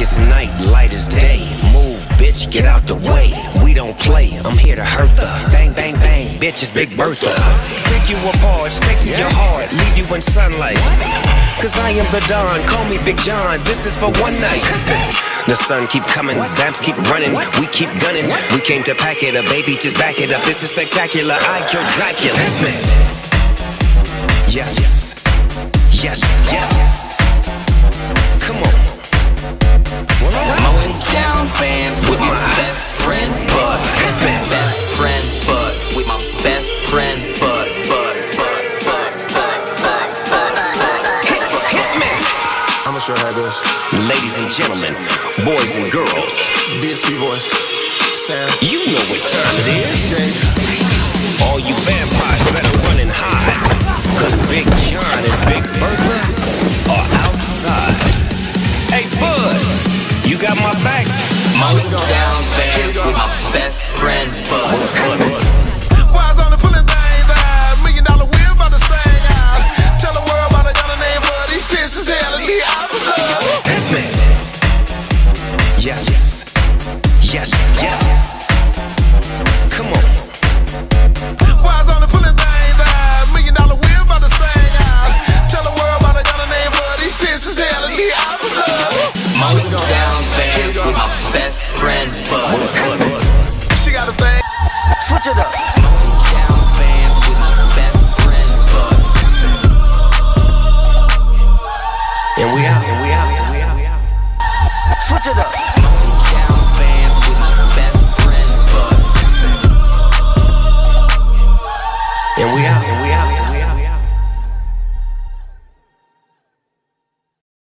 As night, light as day. Move, bitch, get out the way. We don't play, I'm here to hurt the bang, bang, bang. Bitch, it's Big Bertha. Pick you apart, stick to your heart, leave you in sunlight. Cause I am the Don, call me Big John. This is for one night. The sun keep coming, vamps keep running, we keep gunning. We came to pack it up, baby, just back it up. This is spectacular. I kill Dracula. Yes, I'ma this. Ladies and gentlemen, boys and girls, BSB boys. Sam. you know what time it is. Dave. All you vampires better run and hide. Cause Big John and Big Bertha are outside. Hey, Bud, you got my back? Mowing down vamps best friend Bud. And we out, and we out, and we out, we out. Switch it up.